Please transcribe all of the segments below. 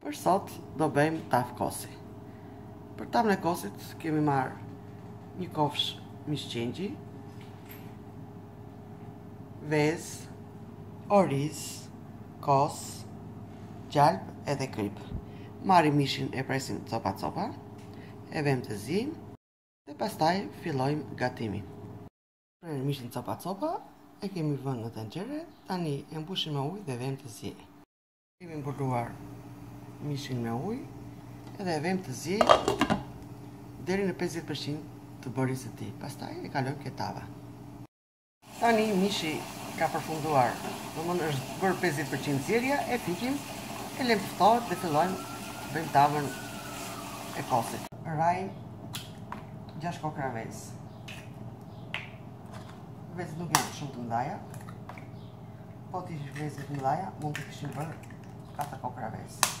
Për sot do bëjmë tavë kosi. Për tavën e kosit kemi marrë një kofshë mish qengji, vezë, oriz, kos, gjalp edhe kripë. Marrim mishin e presim copa copa, e vëmë të ziejë dhe pastaj fillojmë gatimin. Prerë mishin copa copa, e kemi vënë në tenxhere, tani e mbushim me ujë dhe vëmë të ziejë. Kemi mbuluar mishin me ujë dhe e vëmë të ziejë deri në 50% të bërjes së tij. Pastaj e kalojmë ke tava. Tani mishi ka përfunduar, domethënë është bërë 50% zierja, e fikim, e lëmë të ftohet dhe fillojmë bëjmë tavën e kosit. Rrahim gjashtë kokrra vezë. Vezët nuk janë shumë të mdhaja. Po të ishin vezët të mdhaja, mund të kishim bërë katër kokrra vezë.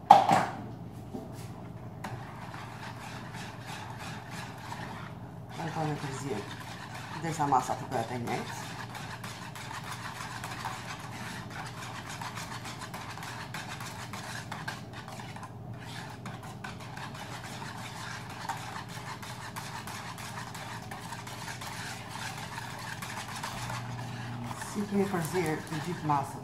Vazhdojmë me përzier derisa masa të bëhet e njëjtë Si kemi përzier të gjithë masën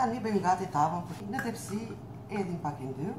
tani bëjmë gati tavën për në tepsi hedhim pak yndyrë.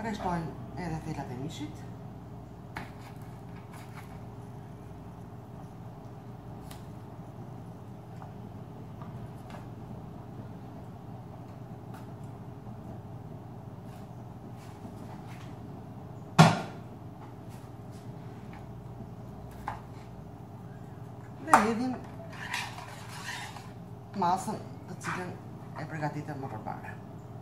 Rreshtojmë edhe thelat e mishit. dhe hedhim masën të cilën e përgatitëm më përpara.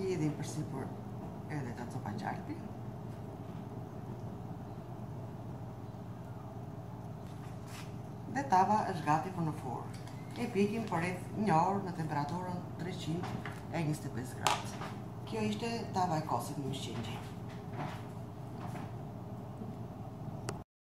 I hidhim përsipër edhe ca copa gjalpi. Dhe tava është gati për në furrë. E pikim për rreth një orë në temperaturën 325 gradë. Kjo ishte tava e kosit me mish qengji.